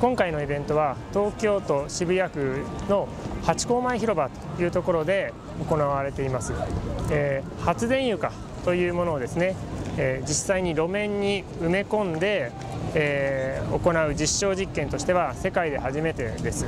今回のイベントは東京都渋谷区の八甲前広場というところで行われています、えー、発電床というものをですね、えー、実際に路面に埋め込んで、えー、行う実証実験としては世界で初めてです。